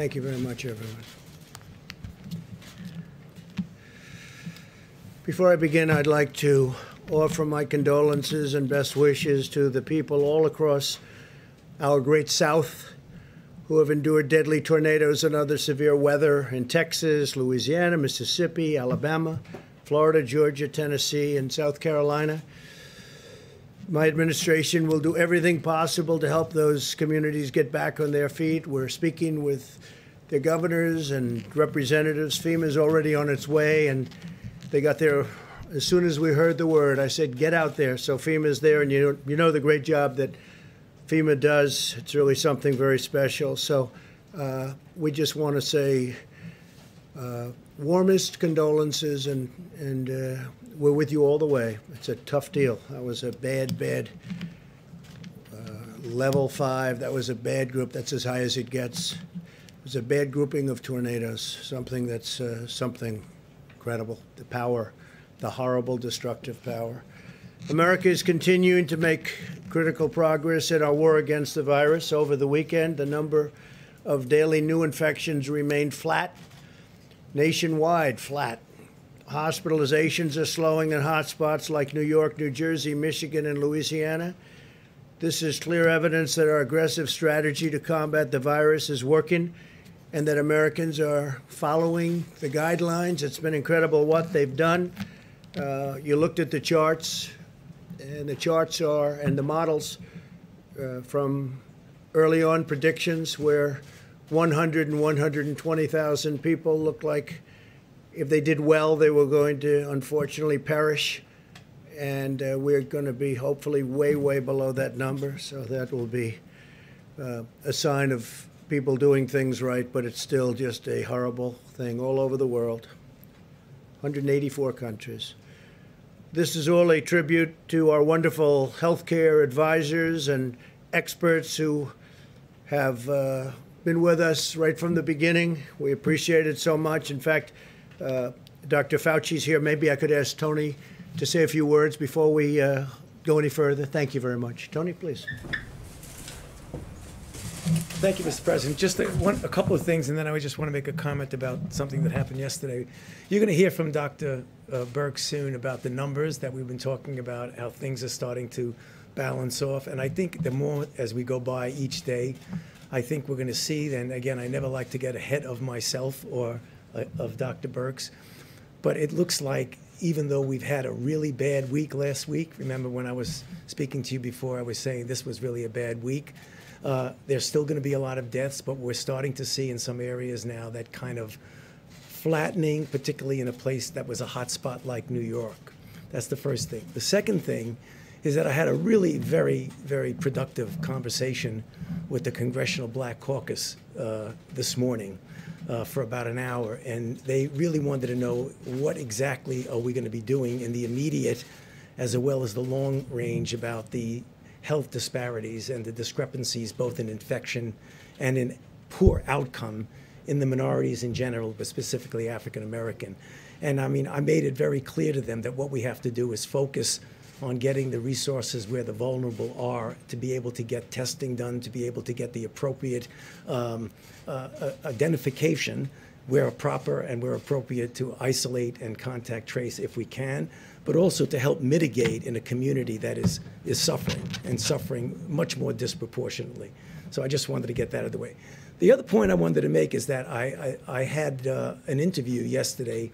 Thank you very much, everyone. Before I begin, I'd like to offer my condolences and best wishes to the people all across our great South who have endured deadly tornadoes and other severe weather in Texas, Louisiana, Mississippi, Alabama, Florida, Georgia, Tennessee, and South Carolina. My administration will do everything possible to help those communities get back on their feet. We're speaking with the governors and representatives. FEMA is already on its way, and they got there as soon as we heard the word. I said, "Get out there!" So FEMA is there, and you you know the great job that FEMA does. It's really something very special. So uh, we just want to say uh, warmest condolences, and and uh, we're with you all the way. It's a tough deal. That was a bad, bad uh, level five. That was a bad group. That's as high as it gets. It was a bad grouping of tornadoes. Something that's uh, something incredible. The power, the horrible, destructive power. America is continuing to make critical progress in our war against the virus. Over the weekend, the number of daily new infections remained flat, nationwide flat. Hospitalizations are slowing in hotspots like New York, New Jersey, Michigan, and Louisiana. This is clear evidence that our aggressive strategy to combat the virus is working and that Americans are following the guidelines. It's been incredible what they've done. Uh, you looked at the charts and the charts are and the models uh, from early on predictions where 100 and 120,000 people looked like if they did well, they were going to unfortunately perish. And uh, we're going to be hopefully way, way below that number. So that will be uh, a sign of people doing things right, but it's still just a horrible thing all over the world. 184 countries. This is all a tribute to our wonderful healthcare advisors and experts who have uh, been with us right from the beginning. We appreciate it so much. In fact, uh, Dr. Fauci's here. Maybe I could ask Tony to say a few words before we uh, go any further. Thank you very much. Tony, please. Thank you, Mr. President. Just a, one, a couple of things, and then I just want to make a comment about something that happened yesterday. You're going to hear from Dr. Uh, Birx soon about the numbers that we've been talking about, how things are starting to balance off. And I think the more as we go by each day, I think we're going to see. And again, I never like to get ahead of myself or of Dr. Birx, but it looks like even though we've had a really bad week last week, remember when I was speaking to you before, I was saying this was really a bad week. Uh, there's still going to be a lot of deaths, but we're starting to see in some areas now that kind of flattening, particularly in a place that was a hot spot like New York. That's the first thing. The second thing is that I had a really very, very productive conversation with the Congressional Black Caucus uh, this morning uh, for about an hour, and they really wanted to know what exactly are we going to be doing in the immediate as well as the long range about the health disparities and the discrepancies both in infection and in poor outcome in the minorities in general, but specifically African American. And I mean, I made it very clear to them that what we have to do is focus on getting the resources where the vulnerable are to be able to get testing done, to be able to get the appropriate um, uh, uh identification where proper and where appropriate to isolate and contact trace if we can, but also to help mitigate in a community that is, is suffering and suffering much more disproportionately. So I just wanted to get that out of the way. The other point I wanted to make is that I, I, I had uh, an interview yesterday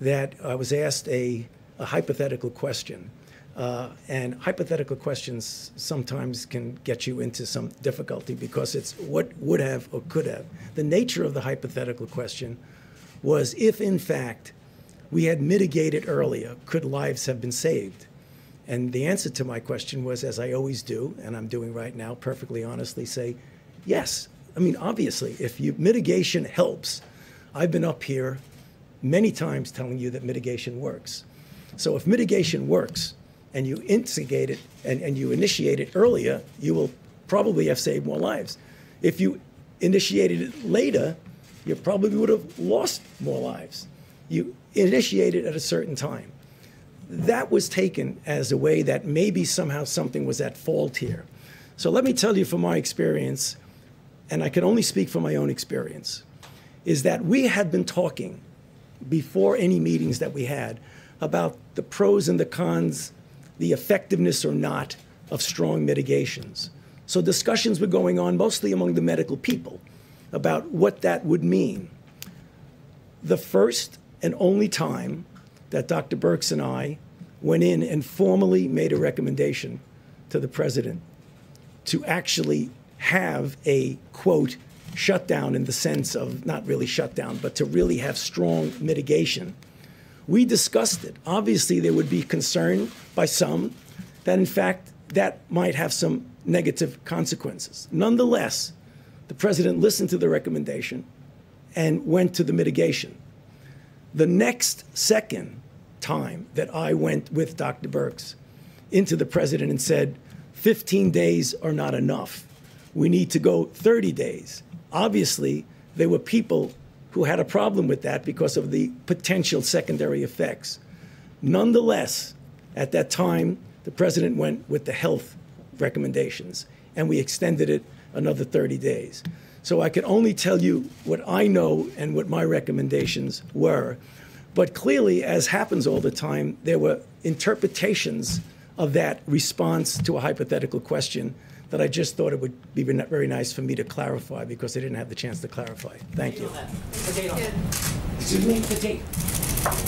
that I was asked a, a hypothetical question. Uh, and hypothetical questions sometimes can get you into some difficulty because it's what would have or could have. The nature of the hypothetical question was if, in fact, we had mitigated earlier, could lives have been saved? And the answer to my question was, as I always do, and I'm doing right now, perfectly honestly, say, yes. I mean, obviously, if you, mitigation helps, I've been up here many times telling you that mitigation works. So if mitigation works, and you instigate it and, and you initiate it earlier, you will probably have saved more lives. If you initiated it later, you probably would have lost more lives. You initiated at a certain time. That was taken as a way that maybe somehow something was at fault here. So let me tell you from my experience, and I can only speak from my own experience, is that we had been talking before any meetings that we had about the pros and the cons, the effectiveness or not of strong mitigations. So discussions were going on mostly among the medical people about what that would mean. The first and only time that Dr. Birx and I went in and formally made a recommendation to the president to actually have a quote shutdown in the sense of not really shutdown, but to really have strong mitigation. We discussed it. Obviously, there would be concern by some that, in fact, that might have some negative consequences. Nonetheless, the president listened to the recommendation and went to the mitigation. The next second time that I went with Dr. Birx into the president and said, 15 days are not enough. We need to go 30 days. Obviously, there were people who had a problem with that because of the potential secondary effects. Nonetheless, at that time, the president went with the health recommendations, and we extended it another 30 days. So I can only tell you what I know and what my recommendations were. But clearly, as happens all the time, there were interpretations of that response to a hypothetical question that I just thought it would be very nice for me to clarify because I didn't have the chance to clarify. Thank you. Excuse me? The date.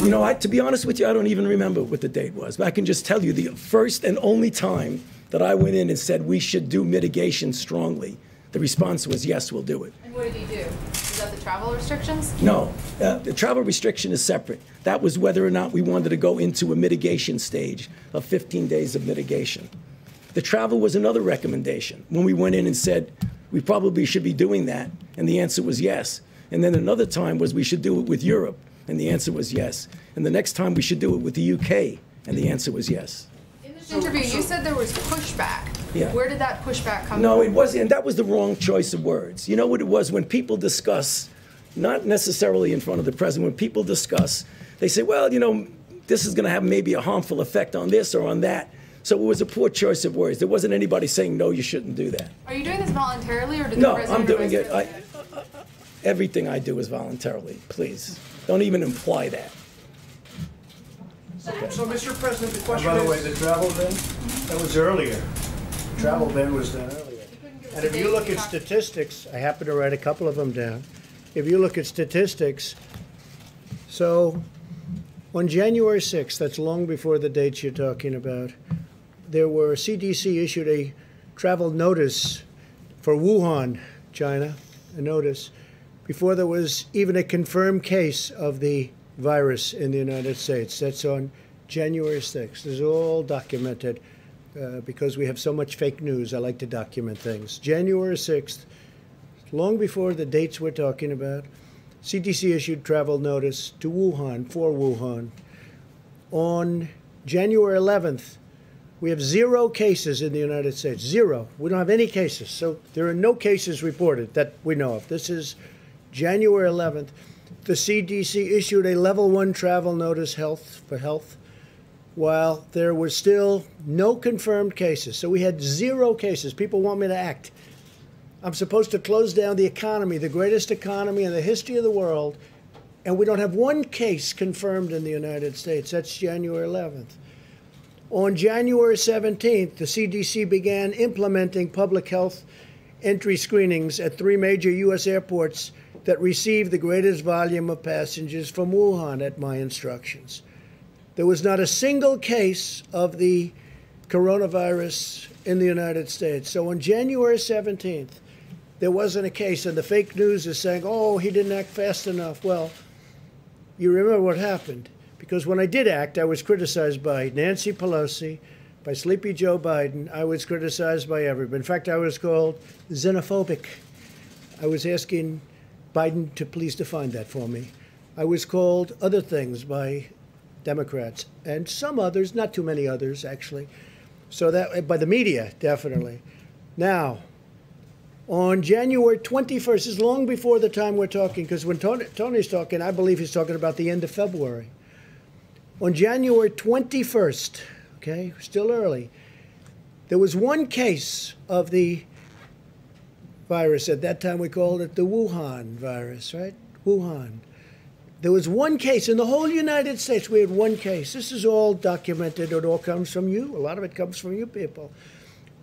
You know, I, to be honest with you, I don't even remember what the date was. But I can just tell you the first and only time that I went in and said we should do mitigation strongly, the response was yes, we'll do it. And what did he do? Is that the travel restrictions? No, uh, the travel restriction is separate. That was whether or not we wanted to go into a mitigation stage of 15 days of mitigation. The travel was another recommendation when we went in and said we probably should be doing that, and the answer was yes. And then another time was we should do it with Europe, and the answer was yes. And the next time we should do it with the UK, and the answer was yes. In this interview, you said there was pushback. Yeah. Where did that pushback come No, from? No, it wasn't. And that was the wrong choice of words. You know what it was? When people discuss, not necessarily in front of the president, when people discuss, they say, well, you know, this is going to have maybe a harmful effect on this or on that. So it was a poor choice of words. There wasn't anybody saying, no, you shouldn't do that. Are you doing this voluntarily, or did No, the president I'm doing it. vice I, president- everything I do is voluntarily. Please. Don't even imply that. Okay. So, Mr. President, the question By the way, the travel ban, that was earlier. The Travel ban was done earlier. And if you look at statistics, I happen to write a couple of them down. If you look at statistics, so on January 6th, that's long before the dates you're talking about, there were, CDC issued a travel notice for Wuhan, China, a notice, before there was even a confirmed case of the virus in the United States. That's on January 6th. This is all documented uh, because we have so much fake news. I like to document things. January 6th, long before the dates we're talking about, CDC issued travel notice to Wuhan, for Wuhan. On January 11th, we have zero cases in the United States. Zero. We don't have any cases. So there are no cases reported that we know of. This is January 11th. The CDC issued a level one travel notice health for health while there were still no confirmed cases. So we had zero cases. People want me to act. I'm supposed to close down the economy, the greatest economy in the history of the world, and we don't have one case confirmed in the United States. That's January 11th. On January 17th, the CDC began implementing public health entry screenings at three major U.S. airports that received the greatest volume of passengers from Wuhan at my instructions. There was not a single case of the coronavirus in the United States. So on January 17th, there wasn't a case, and the fake news is saying, oh, he didn't act fast enough. Well, you remember what happened. Because when I did act, I was criticized by Nancy Pelosi, by Sleepy Joe Biden. I was criticized by everybody. In fact, I was called xenophobic. I was asking Biden to please define that for me. I was called other things by Democrats and some others, not too many others, actually. So that eh, by the media, definitely. Now, on January 21st, is long before the time we're talking, because when Tony, Tony's talking, I believe he's talking about the end of February. On January 21st, okay, still early, there was one case of the virus. At that time, we called it the Wuhan virus, right? Wuhan. There was one case in the whole United States. We had one case. This is all documented. It all comes from you. A lot of it comes from you people.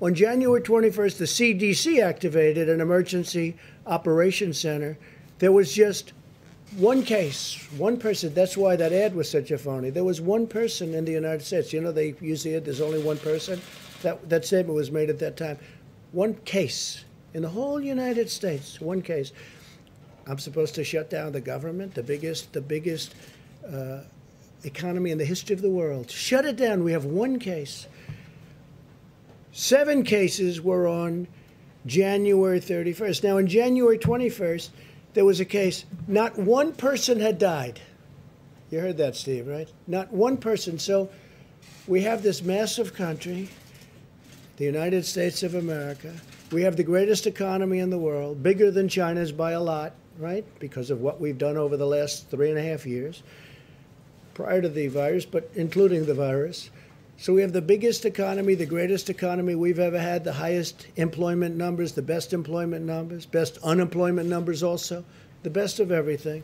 On January 21st, the CDC activated an emergency operations center. There was just one case, one person. That's why that ad was such a phony. There was one person in the United States. You know, they use the ad, there's only one person. That, that statement was made at that time. One case in the whole United States, one case. I'm supposed to shut down the government, the biggest, the biggest uh, economy in the history of the world. Shut it down. We have one case. Seven cases were on January 31st. Now, on January 21st, there was a case. Not one person had died. You heard that, Steve, right? Not one person. So we have this massive country, the United States of America. We have the greatest economy in the world, bigger than China's by a lot, right? Because of what we've done over the last three and a half years prior to the virus, but including the virus. So we have the biggest economy, the greatest economy we've ever had, the highest employment numbers, the best employment numbers, best unemployment numbers also, the best of everything.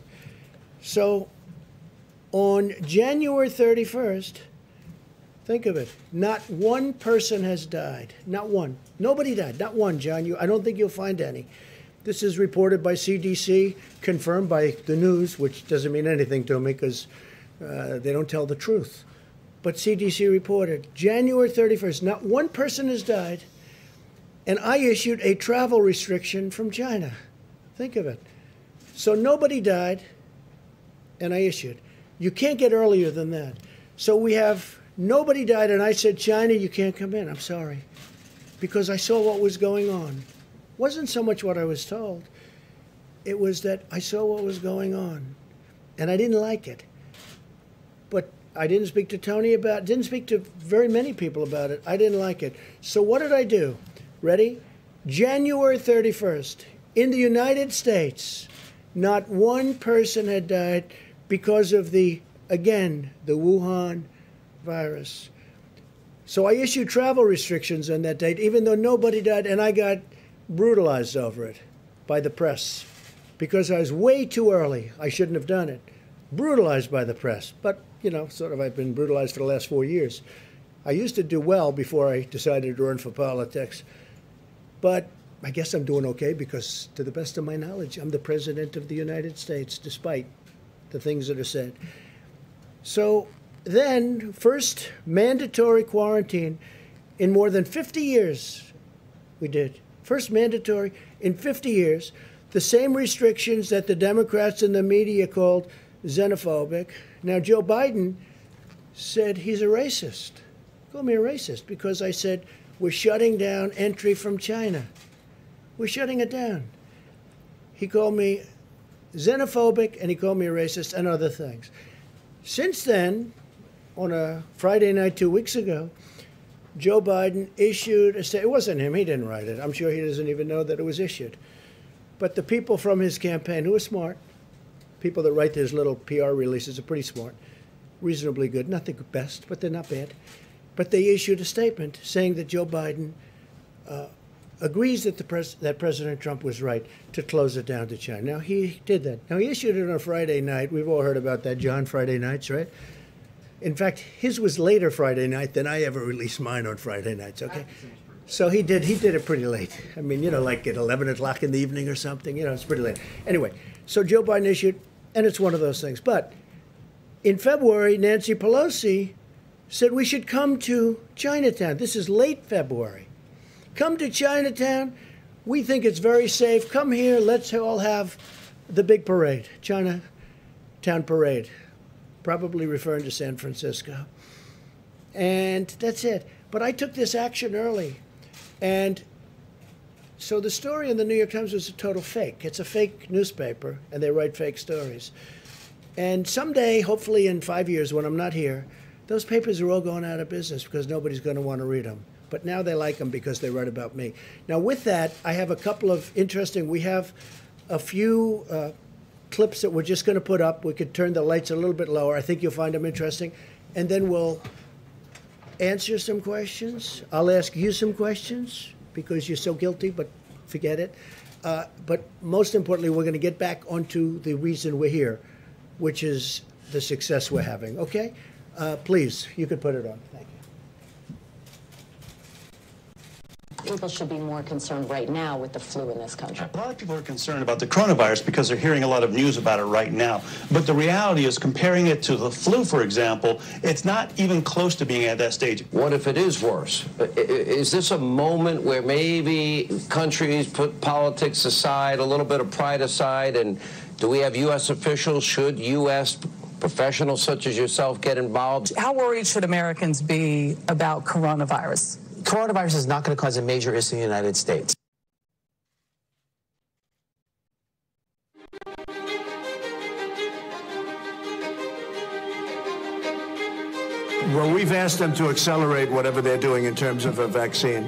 So on January 31st, think of it, not one person has died. Not one. Nobody died. Not one, John. You, I don't think you'll find any. This is reported by CDC, confirmed by the news, which doesn't mean anything to me because uh, they don't tell the truth but CDC reported January 31st, not one person has died, and I issued a travel restriction from China. Think of it. So nobody died, and I issued. You can't get earlier than that. So we have nobody died, and I said, China, you can't come in. I'm sorry. Because I saw what was going on. Wasn't so much what I was told, it was that I saw what was going on, and I didn't like it. But I didn't speak to Tony about didn't speak to very many people about it. I didn't like it. So what did I do? Ready? January 31st, in the United States, not one person had died because of the again, the Wuhan virus. So I issued travel restrictions on that date even though nobody died and I got brutalized over it by the press because I was way too early. I shouldn't have done it. Brutalized by the press. But you know, sort of I've been brutalized for the last four years. I used to do well before I decided to run for politics, but I guess I'm doing okay because, to the best of my knowledge, I'm the president of the United States, despite the things that are said. So then, first mandatory quarantine in more than 50 years, we did. First mandatory in 50 years. The same restrictions that the Democrats and the media called xenophobic. Now, Joe Biden said he's a racist. Call me a racist because I said we're shutting down entry from China. We're shutting it down. He called me xenophobic and he called me a racist and other things. Since then, on a Friday night two weeks ago, Joe Biden issued a statement. It wasn't him, he didn't write it. I'm sure he doesn't even know that it was issued. But the people from his campaign, who are smart, people that write these little PR releases are pretty smart, reasonably good. Not the best, but they're not bad. But they issued a statement saying that Joe Biden uh, agrees that the pres- that President Trump was right to close it down to China. Now he did that. Now he issued it on a Friday night. We've all heard about that, John. Friday nights, right? In fact, his was later Friday night than I ever released mine on Friday nights. Okay, so he did he did it pretty late. I mean, you know, like at eleven o'clock in the evening or something. You know, it's pretty late. Anyway, so Joe Biden issued, and it's one of those things. But in February, Nancy Pelosi said we should come to Chinatown. This is late February. Come to Chinatown. We think it's very safe. Come here. Let's all have the big parade, Chinatown parade, probably referring to San Francisco. And that's it. But I took this action early. And so the story in the New York Times was a total fake. It's a fake newspaper, and they write fake stories. And someday, hopefully in five years when I'm not here, those papers are all going out of business because nobody's going to want to read them. But now they like them because they write about me. Now, with that, I have a couple of interesting, we have a few uh, clips that we're just going to put up. We could turn the lights a little bit lower. I think you'll find them interesting. And then we'll answer some questions. I'll ask you some questions because you're so guilty, but forget it. Uh, but most importantly, we're going to get back onto the reason we're here, which is the success we're having. Okay? Uh, please, you could put it on. Thank you. People should be more concerned right now with the flu in this country. A lot of people are concerned about the coronavirus because they're hearing a lot of news about it right now. But the reality is, comparing it to the flu, for example, it's not even close to being at that stage. What if it is worse? I- i- Is this a moment where maybe countries put politics aside, a little bit of pride aside, and do we have U.S. officials? Should U.S. professionals such as yourself get involved? How worried should Americans be about coronavirus? Coronavirus is not going to cause a major issue in the United States. Well, we've asked them to accelerate whatever they're doing in terms of a vaccine.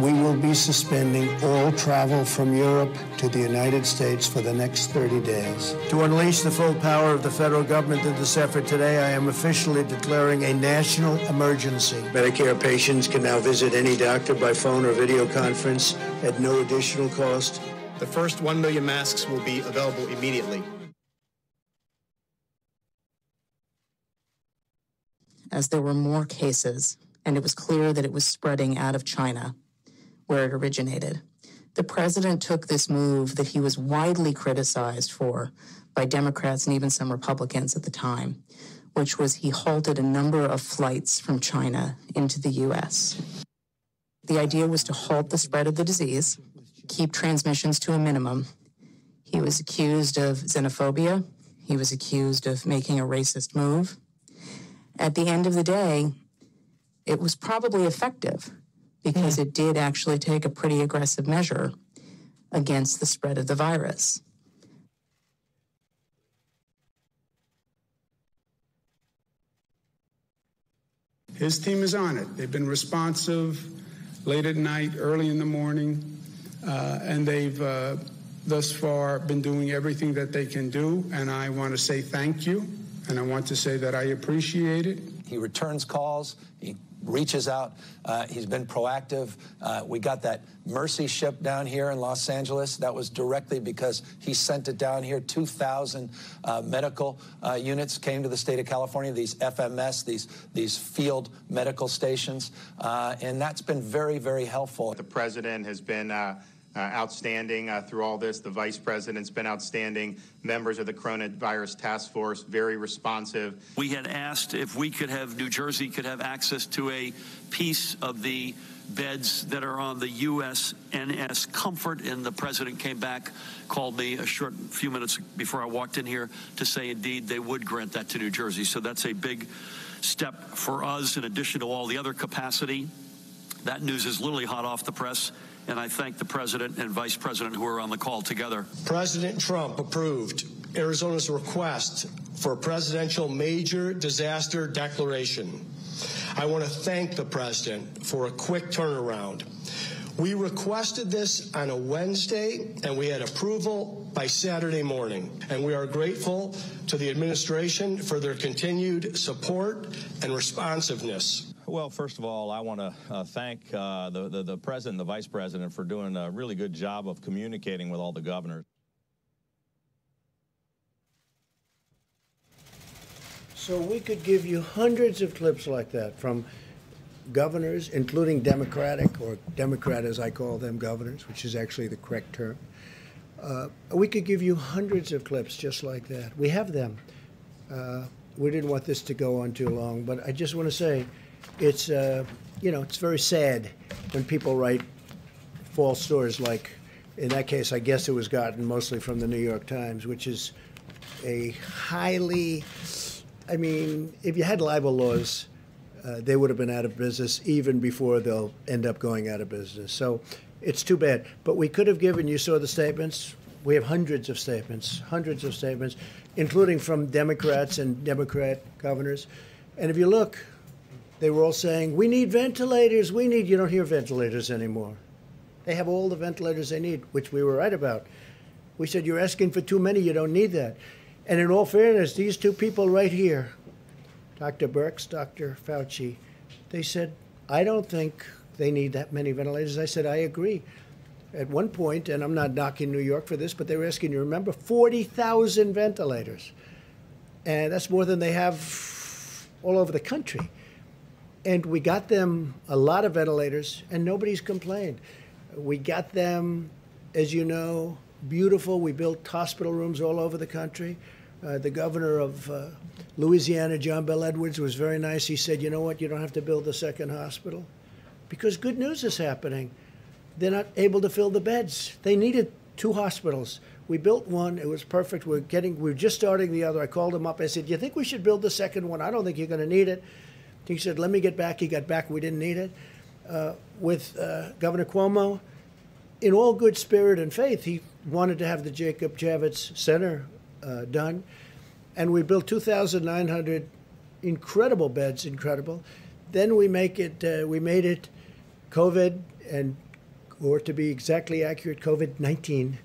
We will be suspending all travel from Europe to the United States for the next 30 days. To unleash the full power of the federal government in this effort today, I am officially declaring a national emergency. Medicare patients can now visit any doctor by phone or video conference at no additional cost. The first 1 million masks will be available immediately. As there were more cases, and it was clear that it was spreading out of China, where it originated, the president took this move that he was widely criticized for by Democrats and even some Republicans at the time, which was he halted a number of flights from China into the U.S. The idea was to halt the spread of the disease, keep transmissions to a minimum. He was accused of xenophobia. He was accused of making a racist move. At the end of the day, it was probably effective because it did actually take a pretty aggressive measure against the spread of the virus. His team is on it. They've been responsive late at night, early in the morning, uh, and they've uh, thus far been doing everything that they can do. And I want to say thank you, and I want to say that I appreciate it. He returns calls. He reaches out. Uh, he's been proactive. Uh, we got that Mercy ship down here in Los Angeles. That was directly because he sent it down here. 2,000 uh, medical uh, units came to the state of California, these FMS, these, these field medical stations. Uh, and that's been very, very helpful. The president has been uh, outstanding uh, through all this. The vice president's been outstanding. Members of the coronavirus task force, very responsive. We had asked if we could have, New Jersey could have access to a piece of the beds that are on the USNS Comfort, and the president came back, called me a short few minutes before I walked in here to say indeed they would grant that to New Jersey. So that's a big step for us in addition to all the other capacity. That news is literally hot off the press and I thank the president and vice president who are on the call together. President Trump approved Arizona's request for a presidential major disaster declaration. I want to thank the president for a quick turnaround. We requested this on a Wednesday and we had approval by Saturday morning. And we are grateful to the administration for their continued support and responsiveness. Well, first of all, I want to uh, thank uh, the, the, the president the vice president for doing a really good job of communicating with all the governors. So we could give you hundreds of clips like that from governors, including Democratic, or Democrat as I call them, governors, which is actually the correct term. Uh, we could give you hundreds of clips just like that. We have them. Uh, we didn't want this to go on too long, but I just want to say it's, uh, you know, it's very sad when people write false stories like, in that case, I guess it was gotten mostly from the New York Times, which is a highly, I mean, if you had libel laws, uh, they would have been out of business even before they'll end up going out of business. So it's too bad. But we could have given, you saw the statements. We have hundreds of statements, hundreds of statements, including from Democrats and Democrat governors. And if you look, they were all saying, we need ventilators, we need, you don't hear ventilators anymore. They have all the ventilators they need, which we were right about. We said, you're asking for too many, you don't need that. And in all fairness, these two people right here, Dr. Birx, Dr. Fauci, they said, I don't think they need that many ventilators. I said, I agree. at one point, and I'm not knocking New York for this, but they were asking you remember 40,000 ventilators, and that's more than they have all over the country. And we got them a lot of ventilators, and nobody's complained. We got them, as you know, beautiful. We built hospital rooms all over the country. Uh, the governor of uh, Louisiana, John Bell Edwards, was very nice. He said, You know what? You don't have to build a second hospital because good news is happening. They're not able to fill the beds. They needed two hospitals. We built one. It was perfect. We're getting. We're just starting the other. I called him up. I said, "You think we should build the second one? I don't think you're going to need it." He said, "Let me get back." He got back. We didn't need it. Uh, with uh, Governor Cuomo, in all good spirit and faith, he wanted to have the Jacob Javits Center uh, done, and we built 2,900 incredible beds. Incredible. Then we make it. Uh, we made it COVID and, or to be exactly accurate, COVID 19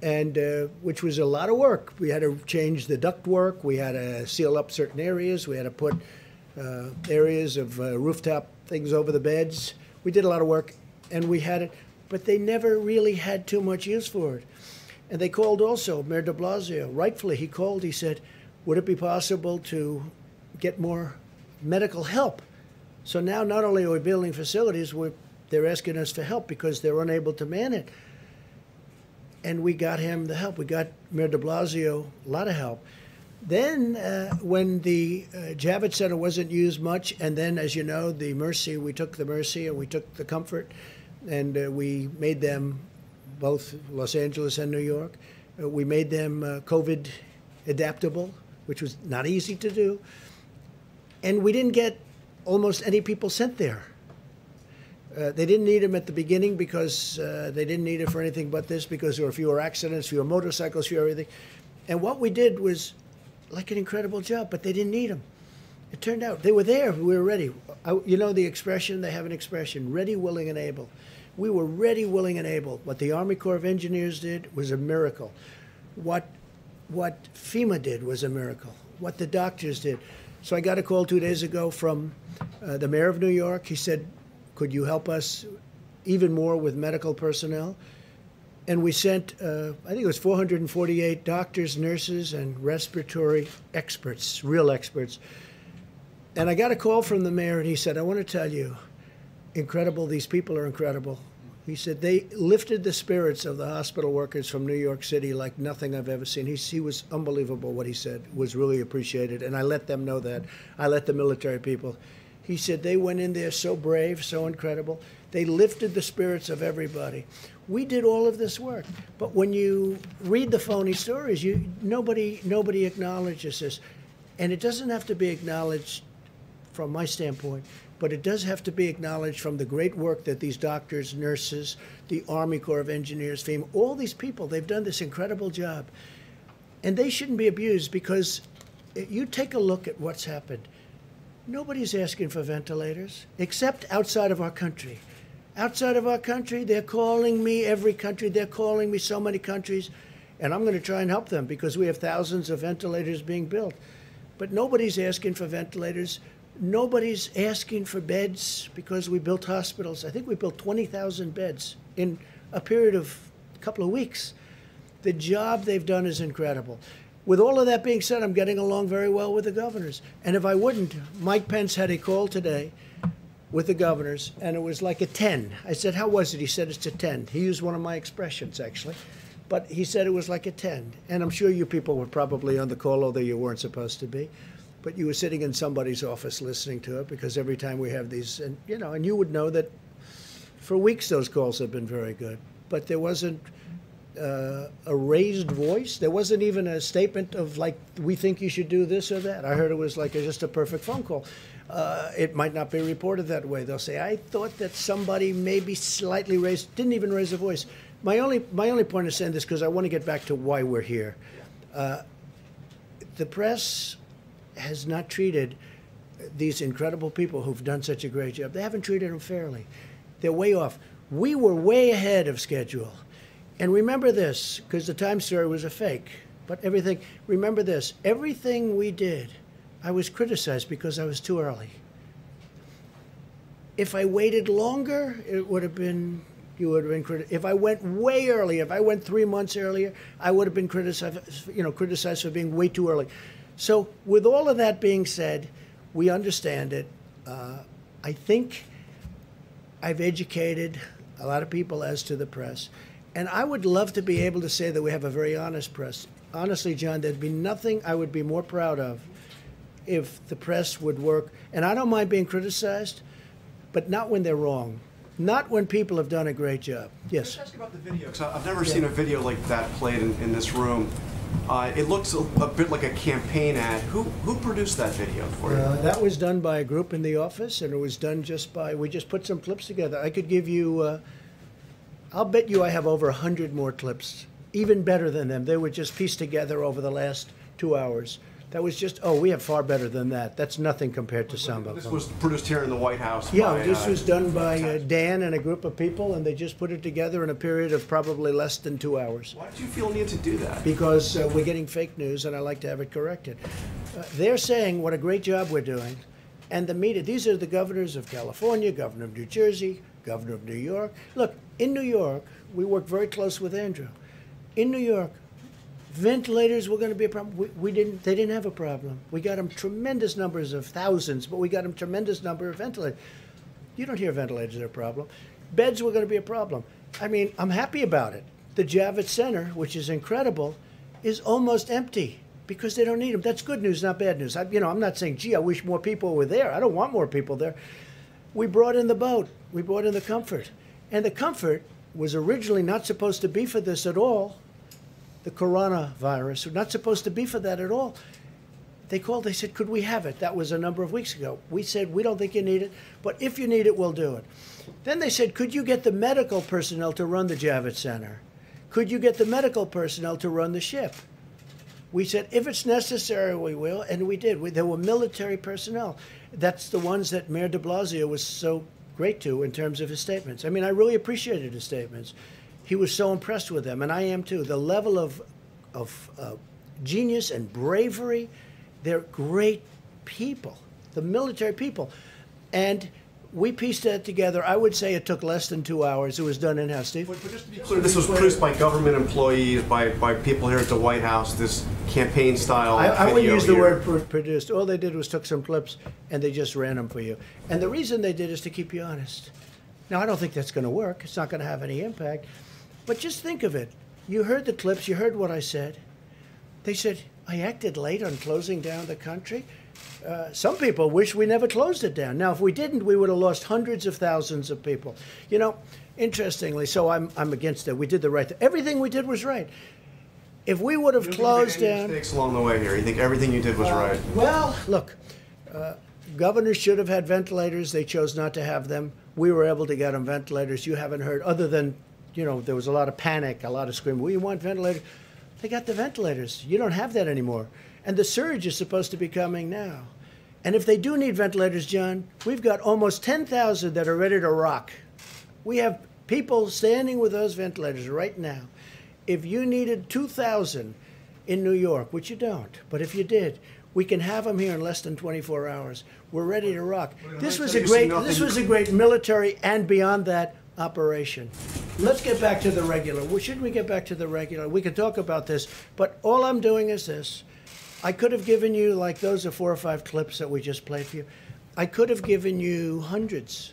and uh, which was a lot of work. We had to change the duct work. We had to seal up certain areas. We had to put areas of uh, rooftop things over the beds. We did a lot of work, and we had it, but they never really had too much use for it. And they called also Mayor De Blasio. Rightfully, he called. He said, "Would it be possible to get more medical help?" So now, not only are we building facilities, we're, they're asking us for help because they're unable to man it and we got him the help. We got Mayor de Blasio a lot of help. Then, uh, when the uh, Javits Center wasn't used much, and then, as you know, the Mercy, we took the Mercy and we took the Comfort, and uh, we made them both Los Angeles and New York. Uh, we made them uh, COVID adaptable, which was not easy to do. And we didn't get almost any people sent there. Uh, they didn't need them at the beginning because uh, they didn't need it for anything but this because there were fewer accidents, fewer motorcycles, fewer everything. And what we did was like an incredible job, but they didn't need them. It turned out they were there. We were ready. You know the expression, they have an expression ready, willing, and able. We were ready, willing, and able. What the Army Corps of Engineers did was a miracle. What, what FEMA did was a miracle. What the doctors did. So I got a call two days ago from uh, the mayor of New York. He said, could you help us even more with medical personnel? And we sent, uh, I think it was 448 doctors, nurses, and respiratory experts, real experts. And I got a call from the mayor, and he said, I want to tell you, incredible, these people are incredible. He said they lifted the spirits of the hospital workers from New York City like nothing I've ever seen. He, he was unbelievable what he said, was really appreciated. And I let them know that. I let the military people. He said they went in there so brave, so incredible. They lifted the spirits of everybody. We did all of this work, but when you read the phony stories, you nobody nobody acknowledges this, and it doesn't have to be acknowledged from my standpoint, but it does have to be acknowledged from the great work that these doctors, nurses, the Army Corps of Engineers, FEMA, all these people, they've done this incredible job, and they shouldn't be abused because you take a look at what's happened. Nobody's asking for ventilators, except outside of our country. Outside of our country, they're calling me, every country, they're calling me, so many countries, and I'm going to try and help them because we have thousands of ventilators being built. But nobody's asking for ventilators. Nobody's asking for beds because we built hospitals. I think we built 20,000 beds in a period of a couple of weeks. The job they've done is incredible. With all of that being said, I'm getting along very well with the governors. And if I wouldn't, Mike Pence had a call today with the governors, and it was like a 10. I said, How was it? He said, It's a 10. He used one of my expressions, actually. But he said it was like a 10. And I'm sure you people were probably on the call, although you weren't supposed to be. But you were sitting in somebody's office listening to it because every time we have these, and you know, and you would know that for weeks those calls have been very good. But there wasn't uh, a raised voice. There wasn't even a statement of like, we think you should do this or that. I heard it was like a, just a perfect phone call. Uh, it might not be reported that way. They'll say, I thought that somebody maybe slightly raised, didn't even raise a voice. My only, my only point of saying this, because I want to get back to why we're here. Uh, the press has not treated these incredible people who've done such a great job. They haven't treated them fairly. They're way off. We were way ahead of schedule. And remember this, because the Time story was a fake, but everything, remember this everything we did, I was criticized because I was too early. If I waited longer, it would have been you would have been criti- if I went way early, if I went three months earlier, I would have been criticized, you know, criticized for being way too early. So, with all of that being said, we understand it. Uh, I think I've educated a lot of people as to the press, and I would love to be able to say that we have a very honest press. Honestly, John, there'd be nothing I would be more proud of if the press would work. And I don't mind being criticized, but not when they're wrong. Not when people have done a great job. Yes. Can I ask you about the video? 'Cause I- I've never seen a video like that played in, in this room. Uh, it looks a, a bit like a campaign ad. Who who produced that video for you? Uh, that was done by a group in the office, and it was done just by, we just put some clips together. I could give you, uh, I'll bet you I have over 100 more clips, even better than them. They were just pieced together over the last two hours. That was just, oh, we have far better than that. That's nothing compared to some of This them. was produced here in the White House. Yeah, by, this uh, was done by uh, Dan and a group of people, and they just put it together in a period of probably less than two hours. Why did you feel need to do that? Because uh, we're getting fake news, and I like to have it corrected. Uh, they're saying what a great job we're doing, and the media. These are the governors of California, governor of New Jersey, governor of New York. Look, in New York, we work very close with Andrew. In New York, ventilators were going to be a problem. We, we didn't. They didn't have a problem. We got them tremendous numbers of thousands, but we got them tremendous number of ventilators. You don't hear ventilators are a problem. Beds were going to be a problem. I mean, I'm happy about it. The Javits Center, which is incredible, is almost empty because they don't need them. That's good news, not bad news. I, you know, I'm not saying, gee, I wish more people were there. I don't want more people there. We brought in the boat. We brought in the comfort, and the comfort was originally not supposed to be for this at all. The coronavirus was not supposed to be for that at all. They called, they said, could we have it? That was a number of weeks ago. We said, we don't think you need it, but if you need it, we'll do it. Then they said, could you get the medical personnel to run the Javits Center? Could you get the medical personnel to run the ship? We said, if it's necessary, we will, and we did. We, there were military personnel. That's the ones that Mayor de Blasio was so great to in terms of his statements. I mean, I really appreciated his statements. He was so impressed with them, and I am too. The level of, of uh, genius and bravery, they're great people, the military people. And we pieced that together. I would say it took less than two hours. It was done in house, Steve. Clear, This was produced by government employees, by, by people here at the White House. This campaign style. I, I wouldn't use the word pro- produced. All they did was took some clips and they just ran them for you. And the reason they did is to keep you honest. Now, I don't think that's going to work. It's not going to have any impact. But just think of it. You heard the clips. You heard what I said. They said, I acted late on closing down the country. Uh, some people wish we never closed it down. Now, if we didn't, we would have lost hundreds of thousands of people. You know, interestingly, so I'm, I'm against it. We did the right thing. Everything we did was right. If we would have You don't think you made closed down. mistakes along the way here. You think everything you did was Uh, right? Well, look, uh, governors should have had ventilators. They chose not to have them. We were able to get them ventilators. You haven't heard, other than, you know, there was a lot of panic, a lot of screaming. We want ventilators. They got the ventilators. You don't have that anymore. And the surge is supposed to be coming now. And if they do need ventilators, John, we've got almost 10,000 that are ready to rock. We have people standing with those ventilators right now. If you needed 2,000 in New York, which you don't, but if you did, we can have them here in less than 24 hours. We're ready to rock. This was a great. This was a great military and beyond that operation. Let's get back to the regular. Shouldn't we get back to the regular? We can talk about this, but all I'm doing is this. I could have given you like those are four or five clips that we just played for you. I could have given you hundreds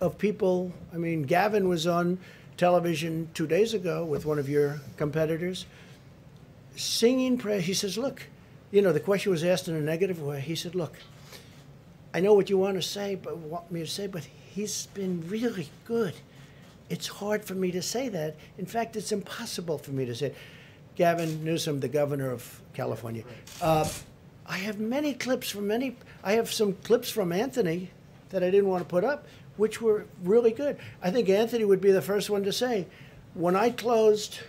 of people. I mean, Gavin was on television two days ago with one of your competitors singing prayer. He says, Look, you know, the question was asked in a negative way. He said, Look, I know what you want to say, but want me to say, but he's been really good. It's hard for me to say that. In fact, it's impossible for me to say. Gavin Newsom, the governor of California. Uh, I have many clips from many. I have some clips from Anthony that I didn't want to put up, which were really good. I think Anthony would be the first one to say, when I closed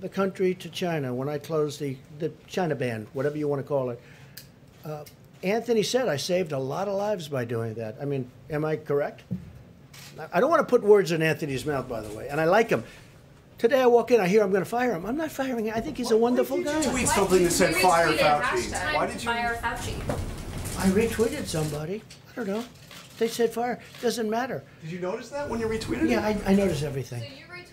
the country to China, when I closed the, the China ban, whatever you want to call it, uh, Anthony said I saved a lot of lives by doing that. I mean, am I correct? I- I don't want to put words in Anthony's mouth, by the way, and I like him. Today I walk in, I hear I'm going to fire him. I'm not firing him. I think he's a wonderful guy. tweet something that said fire Fauci? Why did you fire Fauci? I retweeted somebody. I don't know. They said fire. Doesn't matter. Did you notice that when you retweeted Yeah, it? I, I notice everything.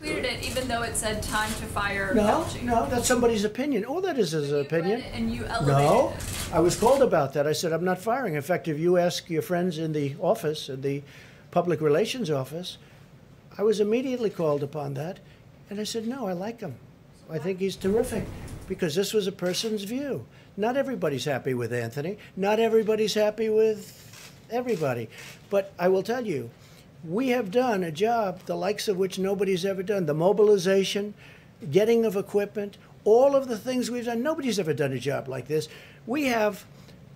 Tweeted it even though it said time to fire No, Fauci. no, that's somebody's opinion. All that is is an opinion. And you elevated No, it. I was called about that. I said, I'm not firing. In fact, if you ask your friends in the office, in the public relations office, I was immediately called upon that. And I said, no, I like him. I think he's terrific because this was a person's view. Not everybody's happy with Anthony. Not everybody's happy with everybody. But I will tell you, we have done a job the likes of which nobody's ever done. The mobilization, getting of equipment, all of the things we've done. Nobody's ever done a job like this. We have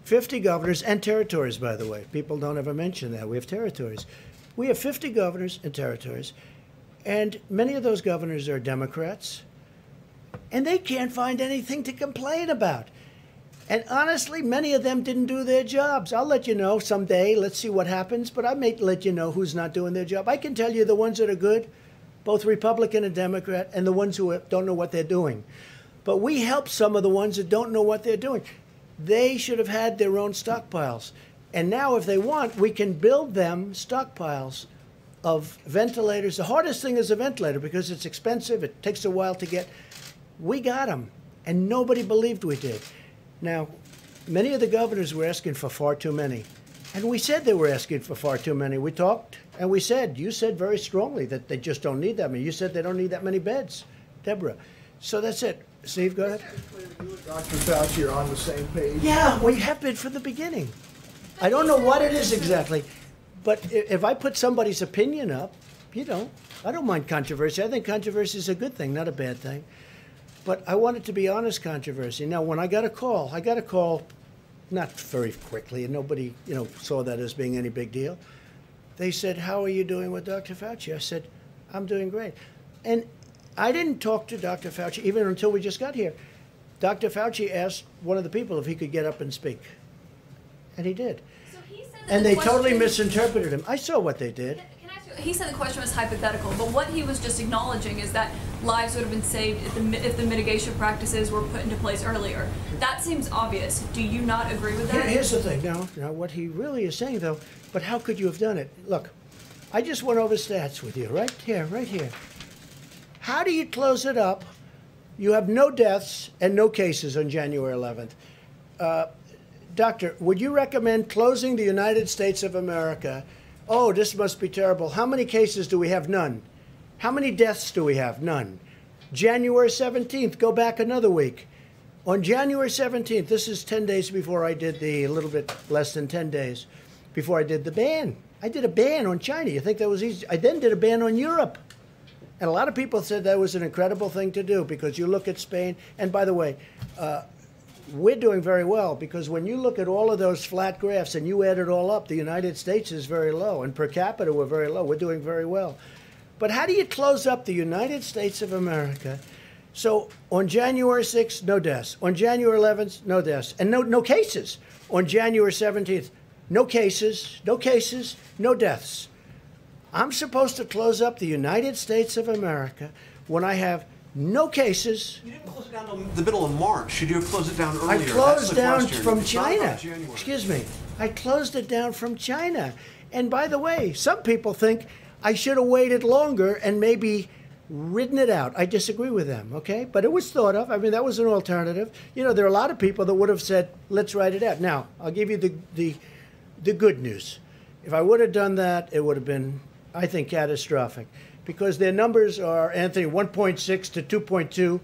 50 governors and territories, by the way. People don't ever mention that. We have territories. We have 50 governors and territories, and many of those governors are Democrats, and they can't find anything to complain about. And honestly, many of them didn't do their jobs. I'll let you know someday. Let's see what happens. But I may let you know who's not doing their job. I can tell you the ones that are good, both Republican and Democrat, and the ones who don't know what they're doing. But we help some of the ones that don't know what they're doing. They should have had their own stockpiles. And now, if they want, we can build them stockpiles of ventilators. The hardest thing is a ventilator because it's expensive, it takes a while to get. We got them, and nobody believed we did. Now, many of the governors were asking for far too many. And we said they were asking for far too many. We talked and we said, you said very strongly that they just don't need that many. You said they don't need that many beds, Deborah. So that's it. Steve, go ahead. Dr. Fauci are on the same page. Yeah, we have been from the beginning. I don't know what it is exactly, but if I put somebody's opinion up, you know, I don't mind controversy. I think controversy is a good thing, not a bad thing. But I want it to be honest controversy. Now, when I got a call, I got a call not very quickly, and nobody, you know, saw that as being any big deal. They said, "How are you doing with Dr. Fauci?" I said, "I'm doing great." And I didn't talk to Dr. Fauci even until we just got here. Dr. Fauci asked one of the people if he could get up and speak, and he did. And the they totally misinterpreted him. I saw what they did. He said the question was hypothetical, but what he was just acknowledging is that lives would have been saved if the, if the mitigation practices were put into place earlier. That seems obvious. Do you not agree with that? Here's the thing. Now, now, what he really is saying, though, but how could you have done it? Look, I just went over stats with you, right here, right here. How do you close it up? You have no deaths and no cases on January 11th. Uh, doctor, would you recommend closing the United States of America? Oh, this must be terrible. How many cases do we have? None. How many deaths do we have? None. January 17th, go back another week. On January 17th, this is 10 days before I did the, a little bit less than 10 days, before I did the ban. I did a ban on China. You think that was easy? I then did a ban on Europe. And a lot of people said that was an incredible thing to do because you look at Spain, and by the way, uh, we're doing very well because when you look at all of those flat graphs and you add it all up, the United States is very low, and per capita we're very low. We're doing very well. But how do you close up the United States of America? So on January 6th, no deaths. On January 11th, no deaths. And no, no cases. On January 17th, no cases, no cases, no deaths. I'm supposed to close up the United States of America when I have no cases. You didn't close it down in the middle of March. Should you have closed it down earlier? I closed down question. from It's China. Excuse me. I closed it down from China. And by the way, some people think I should have waited longer and maybe ridden it out. I disagree with them, okay? But it was thought of. I mean, that was an alternative. You know, there are a lot of people that would have said, let's write it out. Now, I'll give you the, the, the good news. If I would have done that, it would have been, I think, catastrophic. Because their numbers are, Anthony, 1.6 to 2.2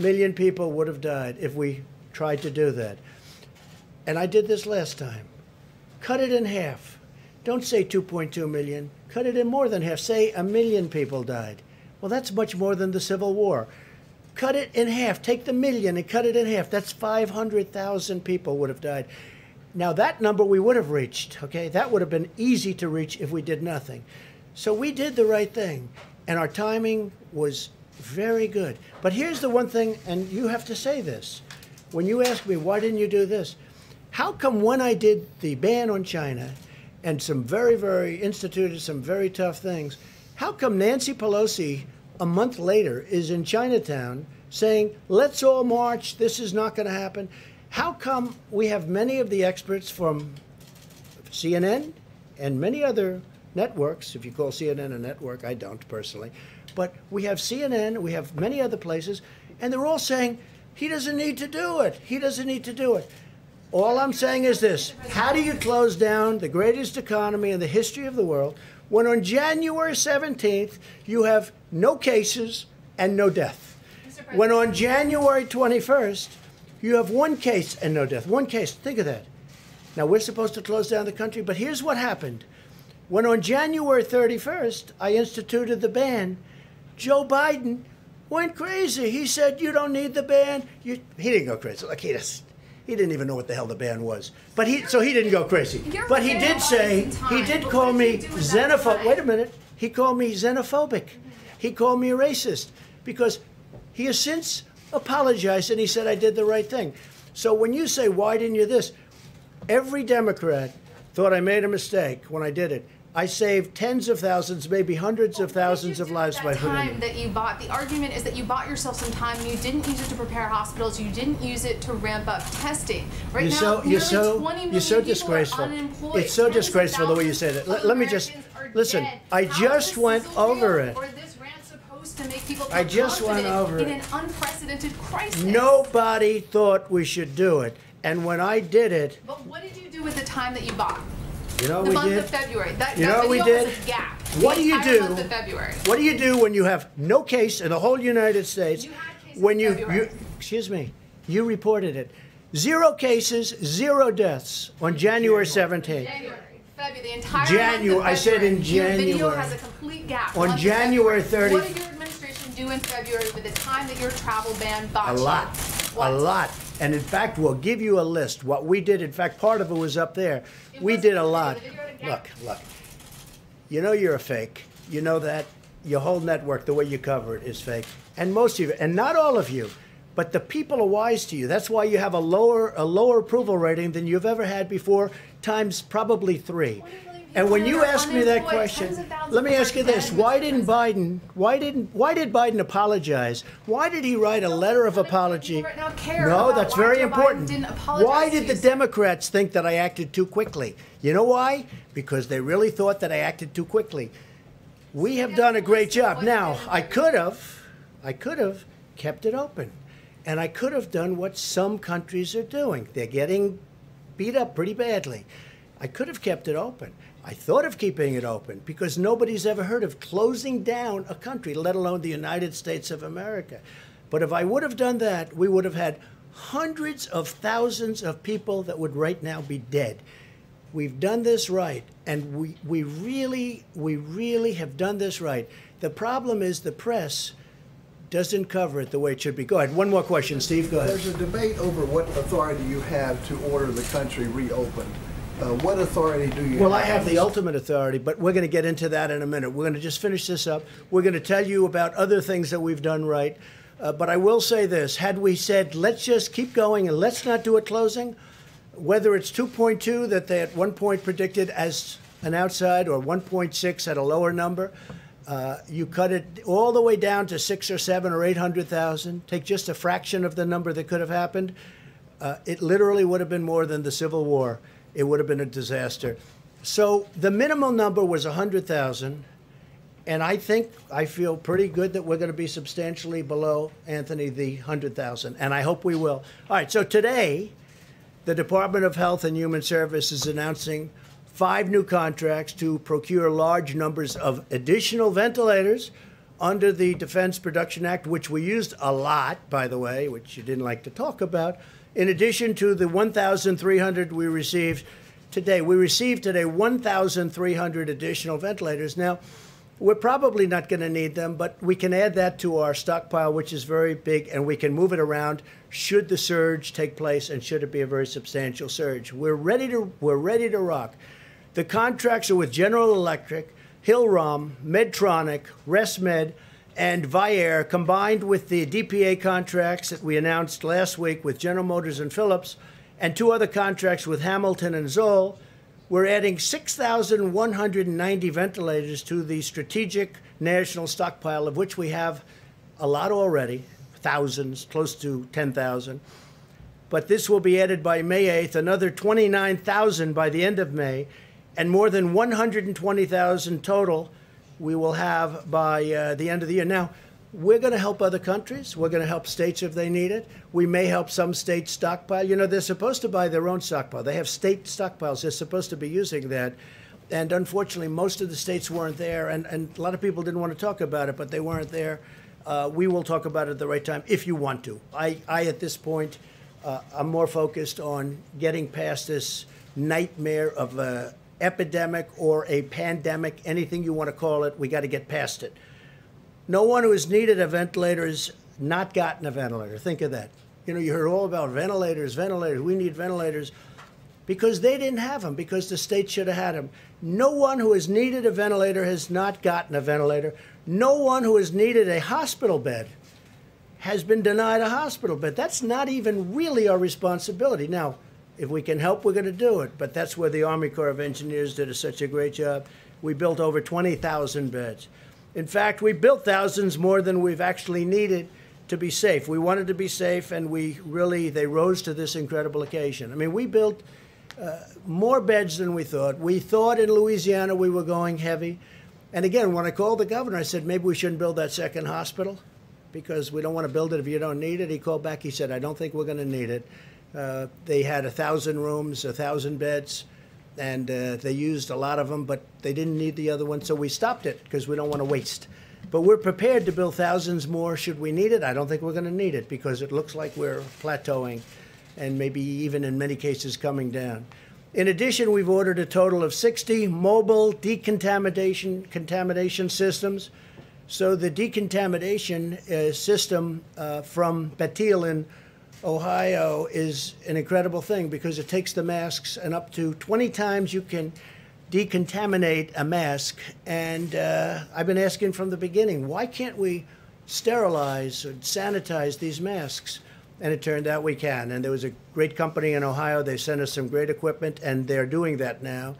million people would have died if we tried to do that. And I did this last time. Cut it in half. Don't say 2.2 million. Cut it in more than half. Say a million people died. Well, that's much more than the Civil War. Cut it in half. Take the million and cut it in half. That's 500,000 people would have died. Now, that number we would have reached, okay? That would have been easy to reach if we did nothing. So we did the right thing, and our timing was very good. But here's the one thing, and you have to say this. When you ask me, why didn't you do this? How come when I did the ban on China and some very, very instituted some very tough things, how come Nancy Pelosi a month later is in Chinatown saying, let's all march, this is not going to happen? How come we have many of the experts from CNN, and many other networks, if you call CNN a network, I don't personally, but we have CNN, we have many other places, and they're all saying he doesn't need to do it. He doesn't need to do it. All I'm saying is this how do you close down the greatest economy in the history of the world when on January 17th you have no cases and no death? When on January 21st you have one case and no death. One case. Think of that. Now we're supposed to close down the country, but here's what happened. When on January 31st I instituted the ban, Joe Biden went crazy. He said, "You don't need the ban." You, he didn't go crazy. Like he just, he didn't even know what the hell the ban was. But he, so he didn't go crazy. You're But he did say, he did call me did you do in that xenophobe. Wait a minute. He called me xenophobic. He called me a racist because he has since apologized and he said I did the right thing. So when you say, "Why didn't you this?" Every Democrat thought I made a mistake when I did it. I saved tens of thousands, maybe hundreds of thousands of lives by that putting time that you bought the argument is that you bought yourself some time and you didn't use it to prepare hospitals you didn't use it to ramp up testing right you're now so you're so 20 million you're so disgraceful. It's so disgraceful the way you said it. Let, let me just listen. dead. I How just went over it. Or this rant supposed to make people I just went over in it. an unprecedented crisis. Nobody thought we should do it, and when I did it, But what did you do with the time that you bought? You know what the we month did. of February. That, You that know what we did? gap. What do you do? Month of February. What do you do when you have no case in the whole United States? when you, you excuse me, you reported it. Zero cases, zero deaths on January 17th. January, February, the entire January- month of I said in February. Your video January. has a complete gap. On January 30th. What did your administration do in February with the time that your travel ban botched? A lot. A lot. And in fact, we'll give you a list. What we did, in fact, part of it was up there. We did a lot. Look, look. You know you're a fake. You know that. Your whole network, the way you cover it, is fake. And most of you, and not all of you, but the people are wise to you. That's why you have a lower a lower approval rating than you've ever had before, times probably three. And when you ask me that question, Tens of thousands let me ask you this. Why didn't Biden? Why didn't? Why did Biden apologize? Why did he write a letter of apology? right now care No, that's very important. Why did the. Democrats think that I acted too quickly? You know why? Because they really thought that I acted too quickly. We have done a great job. Now, I could have, I could have kept it open. And I could have done what some countries are doing. They're getting beat up pretty badly. I could have kept it open. I thought of keeping it open because nobody's ever heard of closing down a country, let alone the United States of America. But if I would have done that, we would have had hundreds of thousands of people that would right now be dead. We've done this right, and we, we really, we really have done this right. The problem is the press doesn't cover it the way it should be. Go ahead. One more question, Steve. Go ahead. There's a debate over what authority you have to order the country reopened. Uh, what authority do you Well, have? I have the ultimate authority, but we're going to get into that in a minute. We're going to just finish this up. We're going to tell you about other things that we've done right. Uh, but I will say this had we said, let's just keep going and let's not do a closing, whether it's 2.2 that they at one point predicted as an outside or 1.6 at a lower number, uh, you cut it all the way down to six or seven or 800,000, take just a fraction of the number that could have happened, uh, it literally would have been more than the Civil War. It would have been a disaster. So the minimal number was 100,000. And I think I feel pretty good that we're going to be substantially below, Anthony, the 100,000. And I hope we will. All right, so today, the Department of Health and Human Services is announcing five new contracts to procure large numbers of additional ventilators under the Defense Production Act, which we used a lot, by the way, which you didn't like to talk about, in addition to the 1,300 we received today. We received today 1,300 additional ventilators. Now, we're probably not going to need them, but we can add that to our stockpile, which is very big, and we can move it around should the surge take place and should it be a very substantial surge. We're ready to we're ready to rock. The contracts are with General Electric, Hillrom, Medtronic, ResMed, and Vyaire, combined with the DPA contracts that we announced last week with General Motors and Philips, and two other contracts with Hamilton and Zoll. We're adding 6,190 ventilators to the strategic national stockpile, of which we have a lot already, thousands, close to 10,000. But this will be added by May 8th, another 29,000 by the end of May. and more than 120,000 total we will have by uh, the end of the year. Now, we're going to help other countries. We're going to help states if they need it. We may help some states stockpile. You know, they're supposed to buy their own stockpile. They have state stockpiles. They're supposed to be using that. And unfortunately, most of the states weren't there. And, and a lot of people didn't want to talk about it, but they weren't there. Uh, we will talk about it at the right time if you want to. I, I at this point, uh, I'm more focused on getting past this nightmare of a epidemic or a pandemic, anything you want to call it. We got to get past it. No one who has needed a ventilator has not gotten a ventilator. Think of that. You know, you heard all about ventilators, ventilators. We need ventilators because they didn't have them, because the state should have had them. No one who has needed a ventilator has not gotten a ventilator. No one who has needed a hospital bed has been denied a hospital bed. That's not even really our responsibility. Now, if we can help, we're going to do it. But that's where the Army Corps of Engineers did a, such a great job. We built over 20,000 beds. In fact, we built thousands more than we've actually needed to be safe. We wanted to be safe, and we really, they rose to this incredible occasion. I mean, we built uh, more beds than we thought. We thought in Louisiana we were going heavy. And again, when I called the governor, I said, maybe we shouldn't build that second hospital because we don't want to build it if you don't need it. He called back. He said, I don't think we're going to need it. Uh, they had a thousand rooms, a thousand beds, and uh, they used a lot of them, but they didn't need the other one, so we stopped it because we don't want to waste. But we're prepared to build thousands more should we need it. I don't think we're going to need it because it looks like we're plateauing and maybe even in many cases coming down. In addition, we've ordered a total of 60 mobile decontamination contamination systems. So the decontamination uh, system uh, from Battelle in Ohio is an incredible thing because it takes the masks and up to 20 times you can decontaminate a mask. And uh, I've been asking from the beginning, why can't we sterilize or sanitize these masks? And it turned out we can. And there was a great company in Ohio. They sent us some great equipment, and they're doing that now.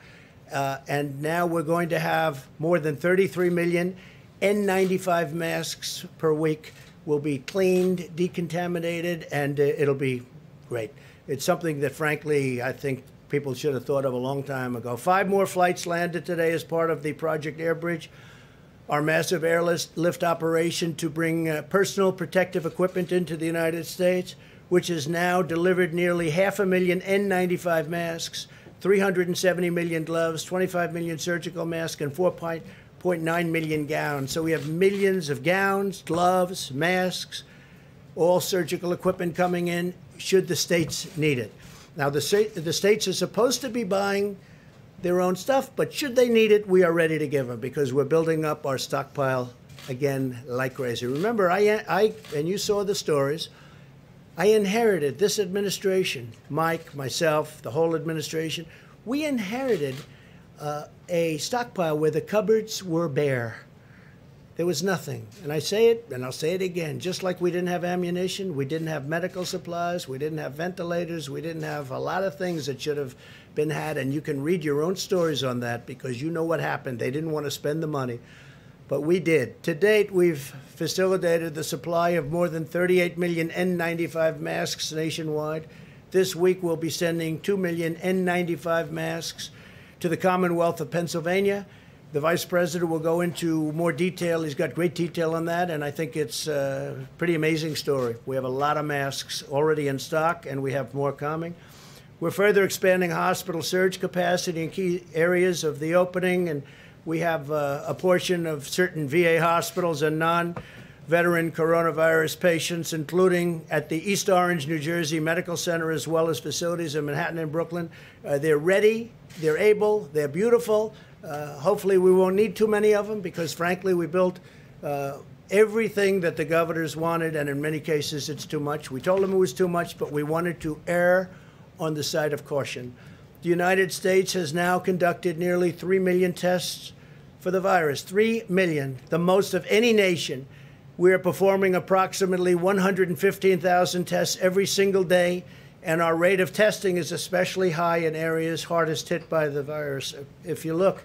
Uh, and now we're going to have more than 33 million N95 masks per week will be cleaned, decontaminated, and uh, it'll be great. It's something that, frankly, I think people should have thought of a long time ago. Five more flights landed today as part of the Project Airbridge our massive airlift operation to bring uh, personal protective equipment into the United States, which has now delivered nearly half a million N95 masks, 370 million gloves, 25 million surgical masks, and 4.9 million gowns. So we have millions of gowns, gloves, masks, all surgical equipment coming in should the states need it. Now, the, the states are supposed to be buying their own stuff, but should they need it, we are ready to give them because we're building up our stockpile again like crazy. Remember, I, I and you saw the stories. I inherited this administration, Mike, myself, the whole administration. We inherited uh, a stockpile where the cupboards were bare. There was nothing. And I say it, and I'll say it again just like we didn't have ammunition, we didn't have medical supplies, we didn't have ventilators, we didn't have a lot of things that should have been had, and you can read your own stories on that because you know what happened. They didn't want to spend the money, but we did. To date, we've facilitated the supply of more than 38 million N95 masks nationwide. This week, we'll be sending 2 million N95 masks to the Commonwealth of Pennsylvania. The vice president will go into more detail. He's got great detail on that, and I think it's a pretty amazing story. We have a lot of masks already in stock, and we have more coming. We're further expanding hospital surge capacity in key areas of the opening, and we have uh, a portion of certain VA hospitals and non veteran coronavirus patients, including at the East Orange, New Jersey Medical Center, as well as facilities in Manhattan and Brooklyn. Uh, they're ready, they're able, they're beautiful. Uh, hopefully, we won't need too many of them because, frankly, we built uh, everything that the governors wanted, and in many cases, it's too much. We told them it was too much, but we wanted to err on the side of caution. The United States has now conducted nearly 3 million tests for the virus. 3 million, the most of any nation. We are performing approximately 115,000 tests every single day, and our rate of testing is especially high in areas hardest hit by the virus. If you look,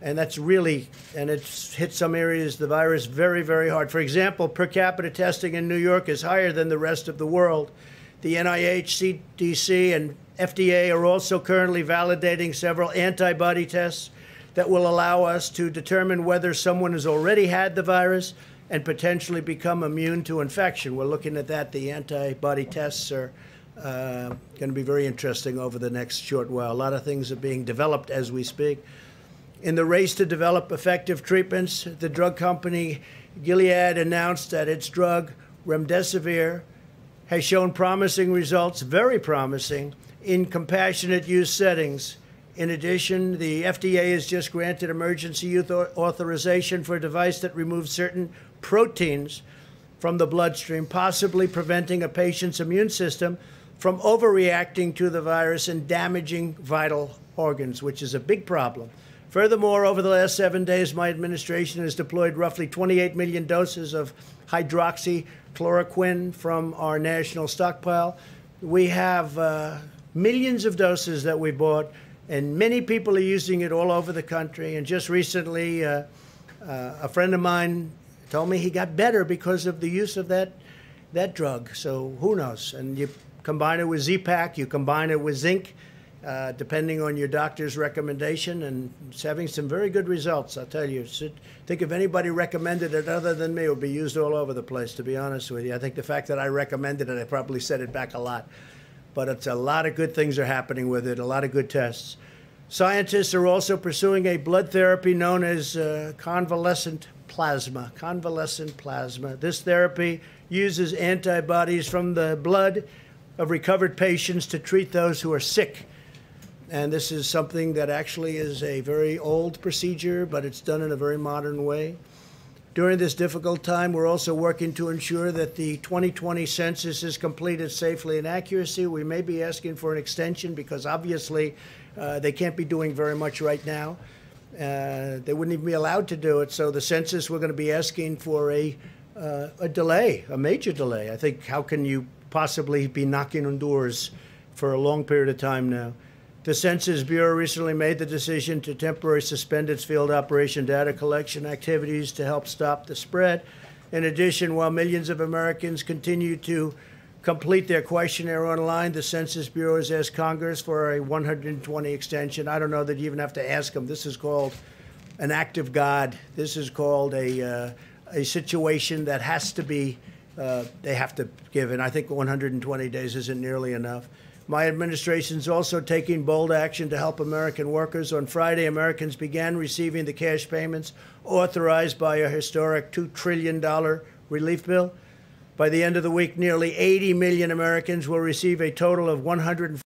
and that's really, and it's hit some areas, the virus very, very hard. For example, per capita testing in New York is higher than the rest of the world the NIH, CDC, and FDA are also currently validating several antibody tests that will allow us to determine whether someone has already had the virus and potentially become immune to infection. We're looking at that. The antibody tests are uh, going to be very interesting over the next short while. A lot of things are being developed as we speak. In the race to develop effective treatments, the drug company Gilead announced that its drug remdesivir has shown promising results, very promising, in compassionate use settings. In addition, the FDA has just granted emergency use authorization for a device that removes certain proteins from the bloodstream, possibly preventing a patient's immune system from overreacting to the virus and damaging vital organs, which is a big problem. Furthermore, over the last seven days, my administration has deployed roughly 28 million doses of hydroxychloroquine from our national stockpile. We have uh, millions of doses that we bought, and many people are using it all over the country. And just recently, uh, uh, a friend of mine told me he got better because of the use of that that drug. So who knows? And you combine it with Z-Pak, you combine it with zinc uh, depending on your doctor's recommendation, and it's having some very good results. I'll tell you. So, think if anybody recommended it other than me, it would be used all over the place. To be honest with you, I think the fact that I recommended it, I probably set it back a lot. But it's a lot of good things are happening with it. A lot of good tests. Scientists are also pursuing a blood therapy known as uh, convalescent plasma. Convalescent plasma. This therapy uses antibodies from the blood of recovered patients to treat those who are sick and this is something that actually is a very old procedure, but it's done in a very modern way. During this difficult time, we're also working to ensure that the 2020 census is completed safely and accuracy. We may be asking for an extension because obviously uh, they can't be doing very much right now. Uh, they wouldn't even be allowed to do it. So the census, we're going to be asking for a, uh, a delay, a major delay. I think how can you possibly be knocking on doors for a long period of time now? The Census Bureau recently made the decision to temporarily suspend its field operation data collection activities to help stop the spread. In addition, while millions of Americans continue to complete their questionnaire online, the Census Bureau has asked Congress for a 120 extension. I don't know that you even have to ask them. This is called an act of God. This is called a, uh, a situation that has to be, uh, they have to give. And I think 120 days isn't nearly enough. My administration is also taking bold action to help American workers. On Friday, Americans began receiving the cash payments authorized by a historic $2 trillion relief bill. By the end of the week, nearly 80 million Americans will receive a total of 100.